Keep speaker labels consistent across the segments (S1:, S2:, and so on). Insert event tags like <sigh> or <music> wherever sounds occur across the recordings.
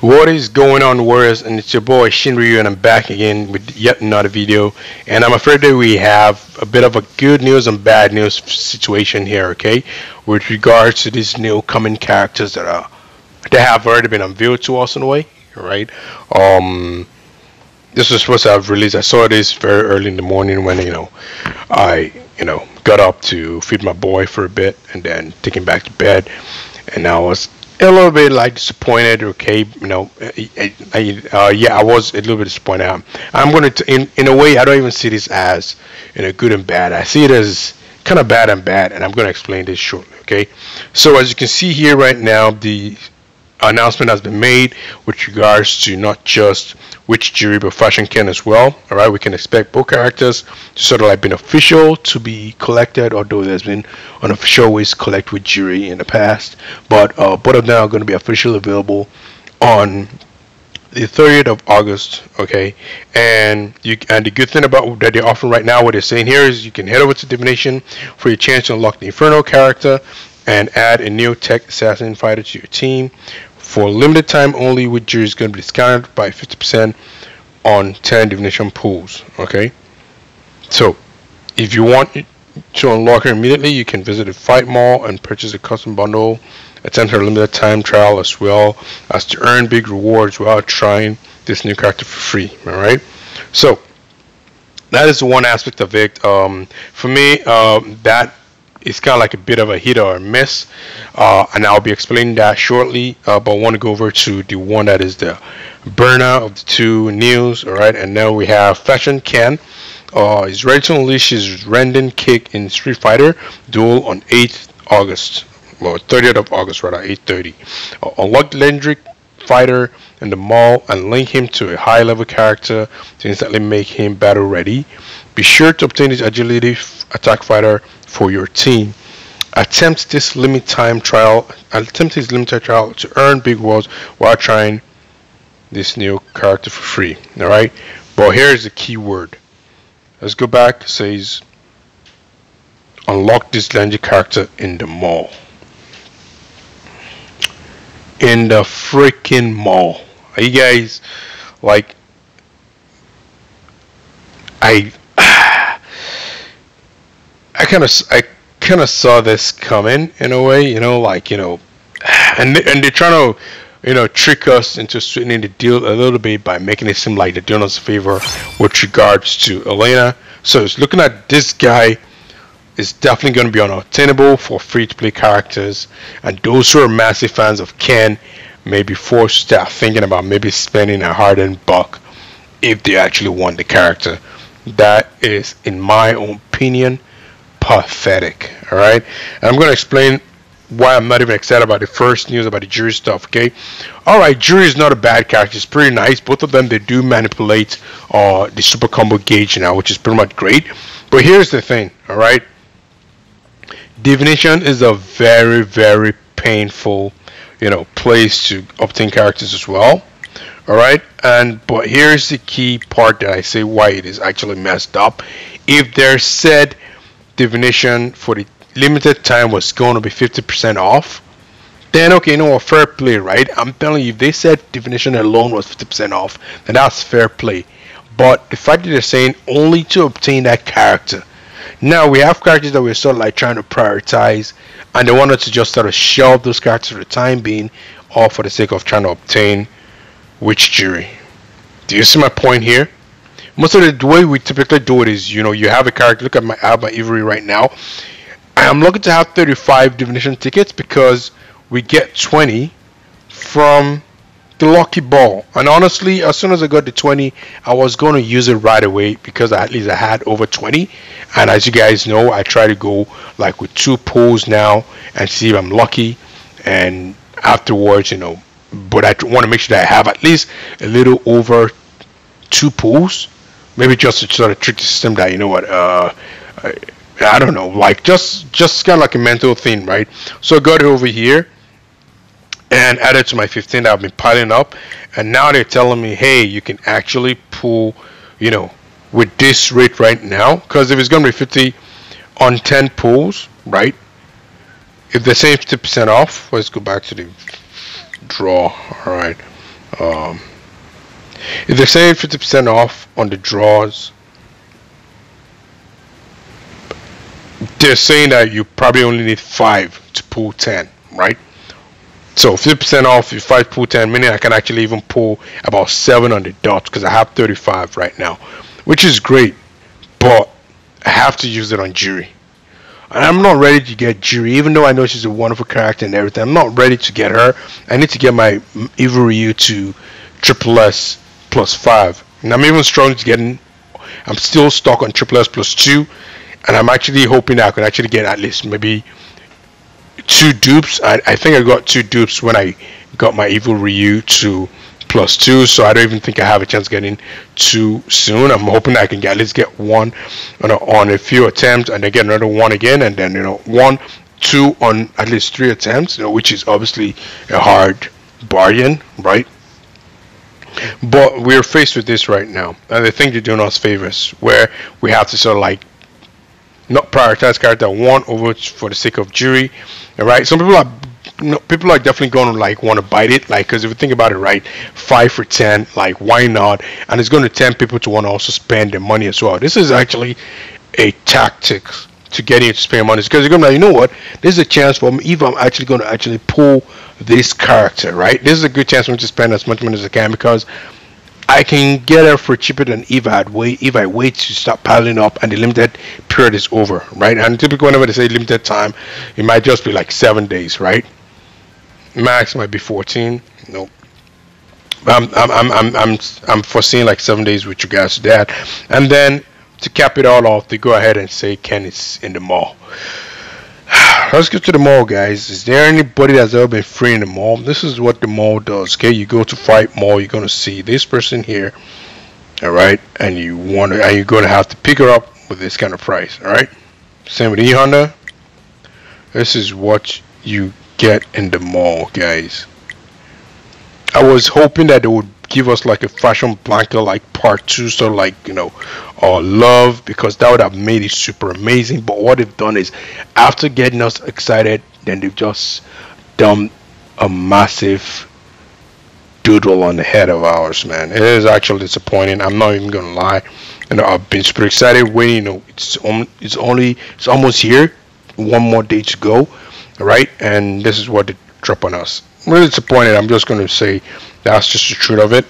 S1: What is going on Warriors? And it's your boy Shinryu and I'm back again with yet another video. And I'm afraid that we have a bit of a good news and bad news situation here okay? With regards to these new coming characters that are that have already been unveiled to us in a way right? Um this was supposed to have released I saw this very early in the morning when you know I you know got up to feed my boy for a bit and then him back to bed. And I was a little bit like disappointed. Okay, you know, I, I, uh, yeah, I was a little bit disappointed. I'm, I'm gonna, in in a way, I don't even see this as you know good and bad. I see it as kind of bad and bad, and I'm gonna explain this shortly. Okay, so as you can see here right now, the announcement has been made with regards to not just which Juri but Fashion Ken as well all right? We can expect both characters to sort of like been official to be collected although there's been unofficial ways to collect with Juri in the past. But uh, both of them are going to be officially available on the 30th of August, okay, and you and the good thing about that they're offering right now, what they're saying here is you can head over to Divination for your chance to unlock the Inferno character and add a new tech assassin fighter to your team for limited time only which is going to be discounted by 50% on 10 divination pools okay? So if you want to unlock it immediately you can visit the fight mall and purchase a custom bundle attempt a limited time trial as well as to earn big rewards while trying this new character for free all right so that is one aspect of it. Um, for me um, that it's kind of like a bit of a hit or a miss, uh, and I'll be explaining that shortly. Uh, but I want to go over to the one that is the burner of the two news. All right, and now we have Fashion Ken. Uh, he's ready to unleash his Rending kick in Street Fighter Duel on 8th August, well 30th of August rather, 8:30. Uh, unlock legendary fighter in the mall and link him to a high level character to instantly make him battle ready. Be sure to obtain his agility attack fighter for your team. Attempt this limit time trial. Attempt this limited trial to earn big worlds while trying this new character for free. All right. But here's the key word. Let's go back. Says unlock this legendary character in the mall. In the freaking mall. Are you guys like? I I kind of I kind of saw this coming in a way, you know, like you know, and they, and they're trying to you know trick us into sweetening the deal a little bit by making it seem like they're doing us a favor with regards to Elena. So it's looking at this guy is definitely going to be unattainable for free to play characters, and those who are massive fans of Ken may be forced to start thinking about maybe spending a hard earned buck if they actually want the character. That is, in my own opinion, pathetic. All right, and I'm going to explain why I'm not even excited about the first news about the Juri stuff. Okay, all right, Juri is not a bad character. It's pretty nice. Both of them they do manipulate uh, the super combo gauge now, which is pretty much great. But here's the thing. All right, divination is a very very painful, you know, place to obtain characters as well. All right, and but here's the key part that I say why it is actually messed up. If they're said divination for the limited time was going to be 50% off, then okay, you know fair play, right? I'm telling you, if they said divination alone was 50% off, then that's fair play. But the fact that they're saying only to obtain that character. Now we have characters that we're sort of like trying to prioritize, and they wanted to just sort of shelve those characters for the time being, all for the sake of trying to obtain which Juri. Do you see my point here? Most of the, way we typically do it is, you know, you have a character. Look at my Ivory right now. I'm looking to have 35 divination tickets because we get 20 from the lucky ball. And honestly, as soon as I got the 20, I was going to use it right away because at least I had over 20. And as you guys know, I try to go like with two pulls now and see if I'm lucky. And afterwards, you know, but I want to make sure that I have at least a little over two pulls maybe just to sort of trick the system that you know what uh, I, I don't know like just just kind of like a mental thing right? So I got it over here and added to my 15 that I've been piling up. And now they're telling me hey you can actually pull you know with this rate right now. Because if it's going to be 50 on 10 pulls right if they're saying 50% off let's go back to the draw. All right. Um, if they're saying 50% off on the draws, they're saying that you probably only need five to pull 10, right? So 50% off if I pull 10, meaning I can actually even pull about seven on the dot because I have 35 right now, which is great, but I have to use it on Juri. And I'm not ready to get Juri, even though I know she's a wonderful character and everything. I'm not ready to get her. I need to get my Evil Ryu to triple S plus five. And I'm even struggling to get in. I'm still stuck on triple S plus two. And I'm actually hoping I could actually get at least maybe two dupes. I, I think I got two dupes when I got my Evil Ryu to plus two, so I don't even think I have a chance getting two soon. I'm hoping I can get, at least get one you know, on a few attempts and then get another one again, and then you know one, two on at least three attempts, you know, which is obviously a hard bargain, right? But we're faced with this right now, and I think they're doing us favors where we have to sort of like not prioritize character one over for the sake of Juri, right, some people are people are definitely going to like want to bite it, like because if you think about it, right, five for ten, like why not? And it's going to tempt people to want to also spend their money as well. This is actually a tactic to get you to spend money because you're to you know what? This is a chance for me if I'm actually going to actually pull this character, right? This is a good chance for me to spend as much money as I can because I can get her for cheaper than if I wait if I wait to start piling up and the limited period is over, right? And typically whenever they say limited time, it might just be like seven days, right? Max might be 14. Nope. I'm I'm I'm I'm I'm, I'm foreseeing like seven days with regards to that, and then to cap it all off, they go ahead and say Ken is in the mall. <sighs> Let's get to the mall, guys. Is there anybody that's ever been free in the mall? This is what the mall does. Okay, you go to Fight Mall, you're gonna see this person here. All right, and you want to, and you're gonna have to pick her up with this kind of price. All right. Same with E Honda. This is what you get in the mall, guys. I was hoping that they would give us like a fashion Blanka like part two so like you know uh love because that would have made it super amazing. But what they've done is after getting us excited then they've just dumped a massive doodle on the head of ours man. It is actually disappointing i'm not even gonna lie. You know i've been super excited waiting you know it's it's only it's almost here. One more day to go right? And this is what they drop on us. I'm really disappointed. I'm just going to say that's just the truth of it.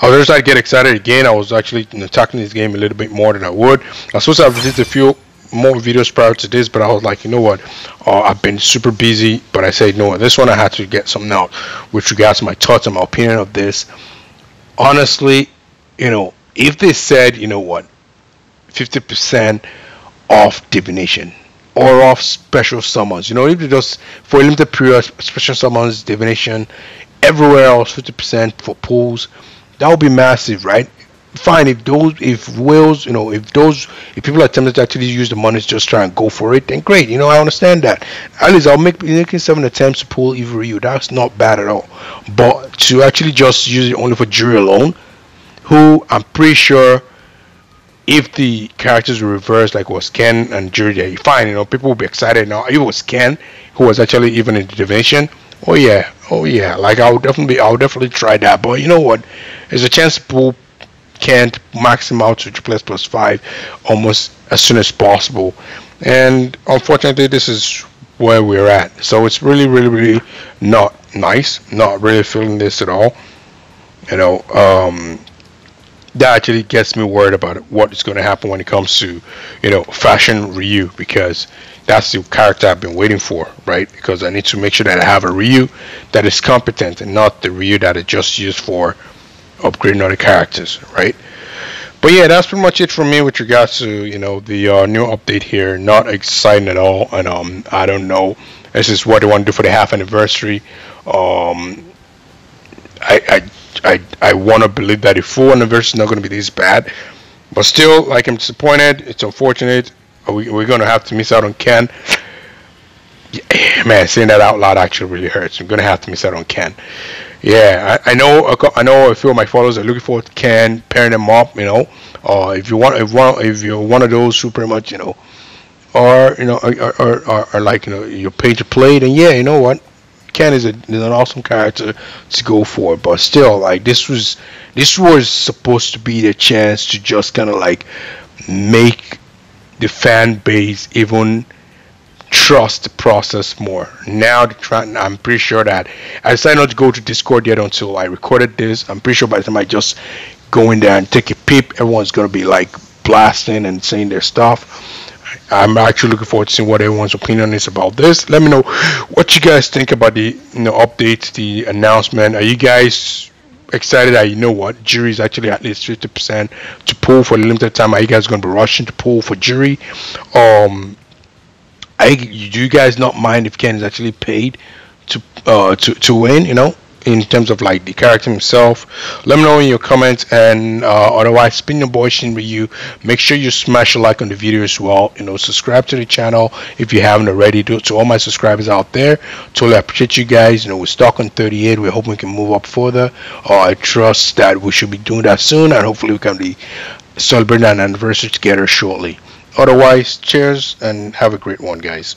S1: I was just get excited again. I was actually attacking this game a little bit more than I would. I to have released a few more videos prior to this, but I was like, you know what? Uh, I've been super busy, but I said, no, this one I had to get something out with regards to my thoughts and my opinion of this. Honestly, you know, if they said, you know what, 50% off divination, or off special summons. You know, if you just for a limited period, special summons, divination, everywhere else, 50% for pools, that would be massive, right? Fine if those, if whales, you know, if those, if people are tempted to actually use the money to just try and go for it, then great. You know, I understand that. At least I'll make making seven attempts to pull Evil Ryu. That's not bad at all. But to actually just use it only for Juri alone, who I'm pretty sure if the characters were reversed, like was Ken and Juri, fine, you know, people will be excited now. It was Ken, who was actually even in the division, oh yeah, oh yeah, like I would definitely, I would definitely try that. But you know what? There's a chance people can't max him out to plus plus five almost as soon as possible, and unfortunately, this is where we're at. So it's really, really, really not nice. Not really feeling this at all. You know, um, that actually gets me worried about what is going to happen when it comes to, you know, fashion Ryu because that's the character I've been waiting for, right? Because I need to make sure that I have a Ryu that is competent and not the Ryu that is just used for upgrading other characters, right? But yeah, that's pretty much it for me with regards to you know the uh, new update here. Not exciting at all, and um, I don't know. This is what they want to do for the half anniversary. Um, I, I I I want to believe that the full universe is not going to be this bad, but still, like I'm disappointed. It's unfortunate. We, we're going to have to miss out on Ken. Yeah, man, saying that out loud actually really hurts. I'm going to have to miss out on Ken. Yeah, I, I know. I know a few of my followers are looking forward to Ken pairing them up. You know, uh, if you want, if one, if you're one of those who pretty much, you know, are you know, are, are, are, are like you know, your page to play, then yeah, you know what, Ken is, a, is an awesome character to go for, but still, like this was this was supposed to be the chance to just kind of like make the fan base even trust the process more. Now, I'm pretty sure that I decided not to go to Discord yet until I recorded this. I'm pretty sure by the time I just go in there and take a peep, everyone's gonna be like blasting and saying their stuff. I'm actually looking forward to seeing what everyone's opinion is about this. Let me know what you guys think about the you know updates, the announcement. Are you guys excited that you know what Juri is actually at least 50% to pull for the limited time? Are you guys going to be rushing to pull for Juri? Um, I do you guys not mind if Ken is actually paid to uh to to win? You know, in terms of like the character himself. Let me know in your comments and uh, otherwise spin your boy Shin. Make sure you smash a like on the video as well. You know, subscribe to the channel if you haven't already. Do to all my subscribers out there. Totally appreciate you guys. You know, we're stuck on 38. We're hoping we can move up further. Uh, I trust that we should be doing that soon and hopefully we can be celebrating an anniversary together shortly. Otherwise, cheers and have a great one, guys.